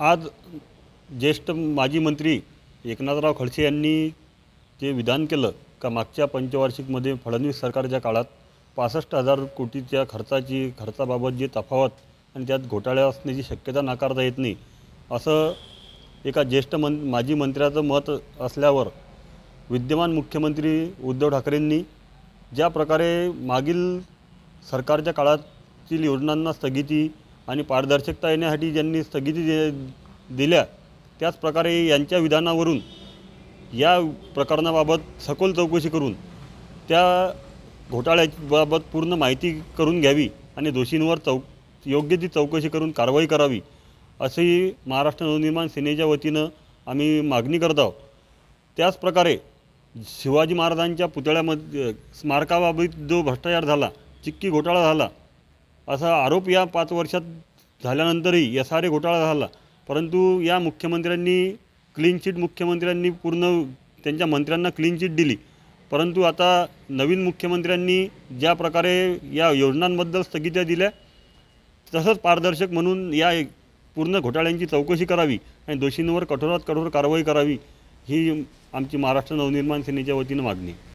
आज ज्येष्ठ माजी मंत्री एकनाथराव खडसे यांनी जे विधान केलं का मागच्या पंचवार्षिकमध्ये फडणवीस सरकारच्या काळात पासष्ट हजार कोटीच्या खर्चाची खर्चाबाबत जी तफावत आणि त्यात घोटाळे असण्याची शक्यता नाकारता येत नाही असं एका ज्येष्ठ मं माजी मंत्र्याचं मत असल्यावर विद्यमान मुख्यमंत्री उद्धव ठाकरेंनी ज्या प्रकारे मागील सरकारच्या काळातील योजनांना स्थगिती आणि पारदर्शकता येण्यासाठी ज्यांनी स्थगिती दे दिल्या त्याचप्रकारे यांच्या विधानावरून या प्रकरणाबाबत सखोल चौकशी करून त्या घोटाळ्याबाबत पूर्ण माहिती करून घ्यावी आणि दोषींवर चौ योग्य ती चौकशी करून कारवाई करावी अशी महाराष्ट्र नवनिर्माण सेनेच्या वतीनं आम्ही मागणी करत आहोत. त्याचप्रकारे शिवाजी महाराजांच्या पुतळ्यामध्ये स्मारकाबाबत जो भ्रष्टाचार झाला चिक्की घोटाळा झाला असा आरोप या पाच वर्षात झाल्यानंतरही या सारे घोटाळा झाला. परंतु या मुख्यमंत्र्यांनी क्लीन चिट मुख्यमंत्र्यांनी पूर्ण त्यांच्या मंत्र्यांना क्लीन चिट दिली. परंतु आता नवीन मुख्यमंत्र्यांनी ज्या प्रकारे या योजनांबद्दल स्थगित्या दिल्या तसंच पारदर्शक म्हणून या पूर्ण घोटाळ्यांची चौकशी करावी आणि दोषींवर कठोरात कठोर कारवाई करावी ही आमची महाराष्ट्र नवनिर्माण सेनेच्या वतीनं मागणी.